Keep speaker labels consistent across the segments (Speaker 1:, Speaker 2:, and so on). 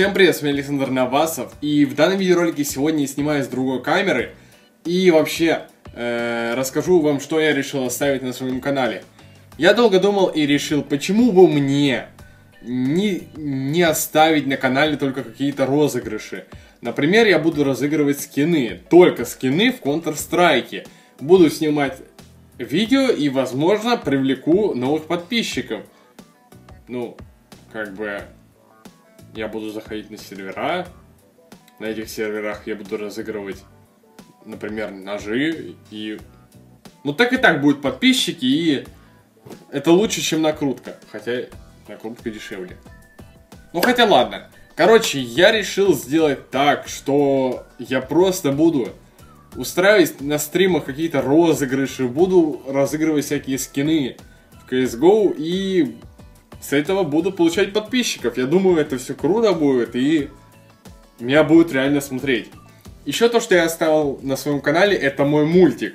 Speaker 1: Всем привет, с вами Александр Навасов, и в данном видеоролике сегодня я снимаю с другой камеры, и вообще э, расскажу вам, что я решил оставить на своем канале. Я долго думал и решил, почему бы мне не, не оставить на канале только какие-то розыгрыши. Например, я буду разыгрывать скины, только скины в Counter-Strike. Буду снимать видео и, возможно, привлеку новых подписчиков. Ну, как бы я буду заходить на сервера. На этих серверах я буду разыгрывать, например, ножи. И... Ну, так и так будут подписчики, и это лучше, чем накрутка. Хотя накрутка дешевле. Ну, хотя ладно. Короче, я решил сделать так, что я просто буду устраивать на стримах какие-то розыгрыши, буду разыгрывать всякие скины в CSGO и с этого буду получать подписчиков. Я думаю, это все круто будет и меня будут реально смотреть. Еще то, что я оставил на своем канале, это мой мультик,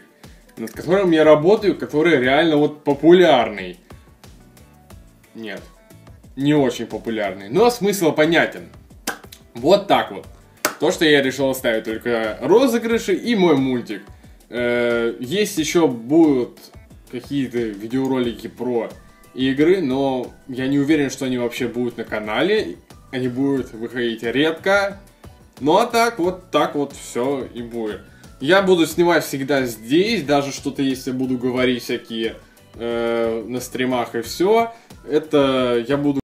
Speaker 1: над которым я работаю, который реально вот популярный. Нет, не очень популярный, но смысл понятен. Вот так вот. То, что я решил оставить только розыгрыши и мой мультик. Э, есть еще будут какие-то видеоролики про игры, но я не уверен, что они вообще будут на канале. Они будут выходить редко. Ну а так, вот так вот все и будет. Я буду снимать всегда здесь, даже что-то если буду говорить всякие э, на стримах и все. Это я буду